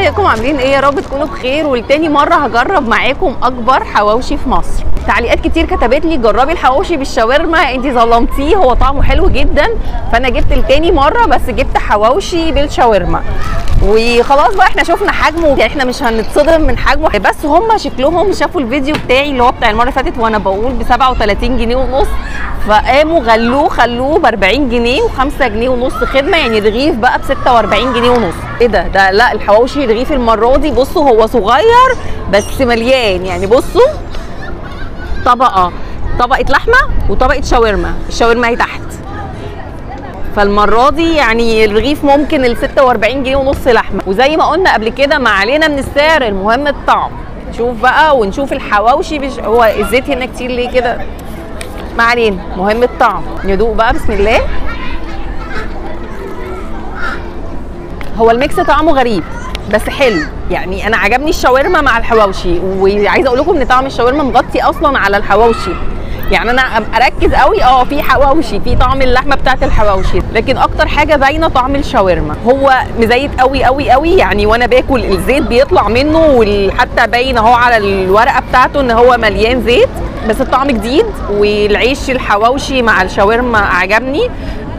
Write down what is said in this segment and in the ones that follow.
ازيكم عاملين إيه؟ يا رب تكونوا بخير ولتاني مرة هجرب معاكم أكبر حواوشي في مصر. تعليقات كتير كتبت لي جربي الحواوشي بالشاورما انت ظلمتيه هو طعمه حلو جدا. فأنا جبت لتاني مرة بس جبت حواوشي بالشاورما. وخلاص بقى إحنا شفنا حجمه يعني إحنا مش هنتصدم من حجمه. بس هم شكلهم شافوا الفيديو بتاعي اللي هو بتاع المرة اللي فاتت وأنا بقول ب 37 جنيه ونص. فقاموا غلوه خلوه ب 40 جنيه و5 جنيه ونص خدمة يعني الرغيف بقى ب 46 جنيه ونص. إيه ده؟ ده لا الحواوشي الرغيف المرة دي بصوا هو صغير بس مليان. يعني بصوا طبقة طبقة لحمة وطبقة شاورما الشاورما اهي تحت. فالمرة دي يعني الرغيف ممكن ال 46 جنيه ونص لحمة. وزي ما قلنا قبل كده ما علينا من السعر المهم الطعم. نشوف بقى ونشوف الحواوشي بش... هو الزيت هنا كتير ليه كده؟ ما علينا. مهم الطعم. ندوق بقى بسم الله. هو الميكس طعمه غريب. بس حلو. يعني أنا عجبني الشاورما مع الحواوشي وعايزة أقول لكم إن طعم الشاورما مغطي أصلا على الحواوشي. يعني أنا أركز قوي آه في حواوشي في طعم اللحمة بتاعت الحواوشي. لكن أكتر حاجة باينة طعم الشاورما. هو مزيت قوي قوي قوي. يعني وأنا باكل الزيت بيطلع منه وحتى باين أهو على الورقة بتاعته إن هو مليان زيت. بس الطعم جديد والعيش الحواوشي مع الشاورما عجبني.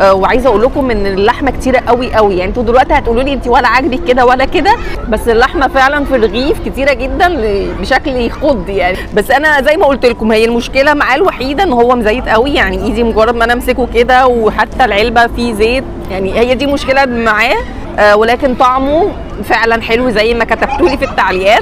وعايزة أقول لكم إن اللحمة كتيرة قوي قوي. يعني أنتوا دلوقتي هتقولوا لي انت ولا عاجبك كده ولا كده بس اللحمة فعلا في الرغيف كتيرة جدا بشكل يخض يعني. بس أنا زي ما قلت لكم هي المشكلة معاه الوحيدة إن هو مزيت قوي. يعني ايدي مجرد ما أنا أمسكه كده وحتى العلبة فيه زيت. يعني هي دي مشكلة معاه آه ولكن طعمه فعلا حلو زي ما كتبتوا لي في التعليقات.